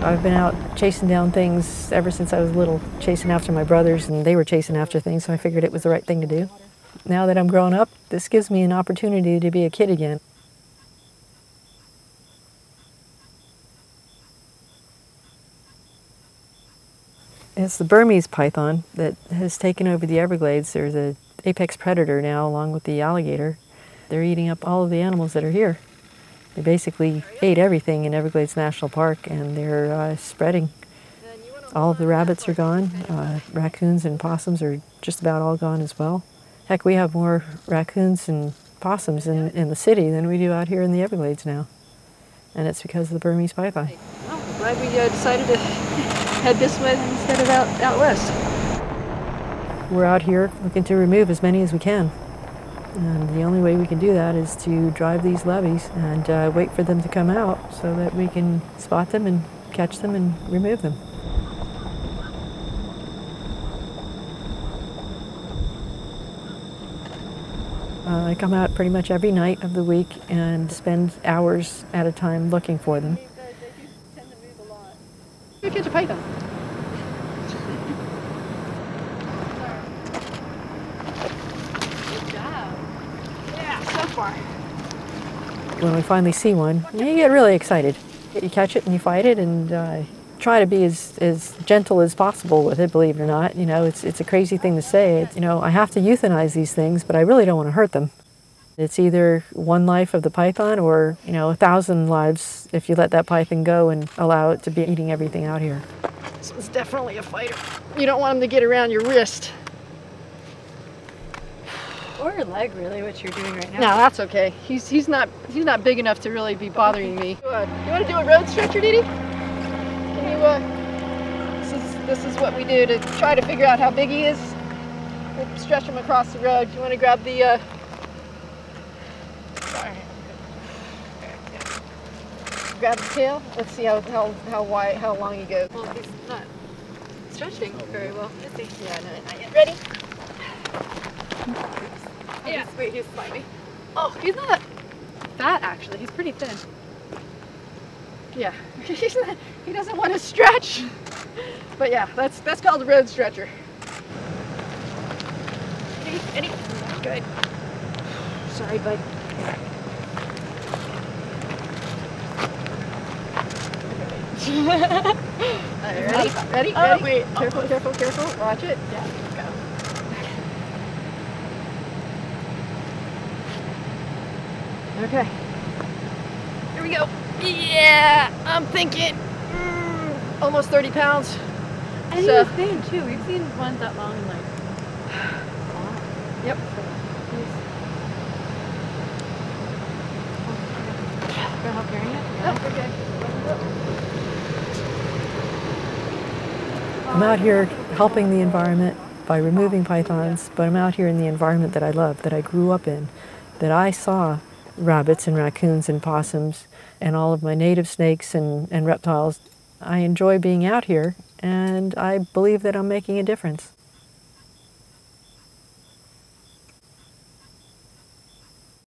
I've been out chasing down things ever since I was little, chasing after my brothers, and they were chasing after things, so I figured it was the right thing to do. Now that I'm grown up, this gives me an opportunity to be a kid again. It's the Burmese python that has taken over the Everglades. There's an apex predator now, along with the alligator. They're eating up all of the animals that are here. They basically ate everything in Everglades National Park, and they're uh, spreading. All of the rabbits are gone. Uh, raccoons and possums are just about all gone as well. Heck, we have more raccoons and possums in, in the city than we do out here in the Everglades now. And it's because of the Burmese python. Well, I'm glad we uh, decided to head this way instead of out, out west. We're out here looking to remove as many as we can. And the only way we can do that is to drive these levees and uh, wait for them to come out so that we can spot them and catch them and remove them. Uh, I come out pretty much every night of the week and spend hours at a time looking for them. You catch a python. Good job. Yeah, so far. When we finally see one, you get really excited. You catch it and you fight it and uh, try to be as, as gentle as possible with it, believe it or not. You know, it's, it's a crazy thing to say. You know, I have to euthanize these things, but I really don't want to hurt them. It's either one life of the python or, you know, a thousand lives if you let that python go and allow it to be eating everything out here. This one's definitely a fighter. You don't want him to get around your wrist. Or your leg, really, what you're doing right now. No, that's okay. He's he's not he's not big enough to really be bothering me. Uh, you want to do a road stretcher, Didi? Can you? Uh, this is this is what we do to try to figure out how big he is. We stretch him across the road. You want to grab the? Uh, sorry. Grab the tail. Let's see how how how wide how long he goes. Well, he's not stretching very well, is he? Yeah, no, not yet. Ready? Yeah. He's, wait, he's slimy. Oh, he's not fat, actually. He's pretty thin. Yeah, not, he doesn't want to stretch. But yeah, that's that's called road stretcher. Ready? Ready? Good. Sorry, bud. Ready? Ready? Oh, ready? wait. Careful, careful, careful. Watch it. Yeah, Okay. Here we go. Yeah, I'm thinking mm, almost 30 pounds. And So- he's thin, too. We've seen ones that long and like... Yep. Gonna help carrying it? Oh, okay. I'm out here helping the environment by removing pythons, but I'm out here in the environment that I love, that I grew up in, that I saw rabbits and raccoons and possums and all of my native snakes and, and reptiles. I enjoy being out here, and I believe that I'm making a difference.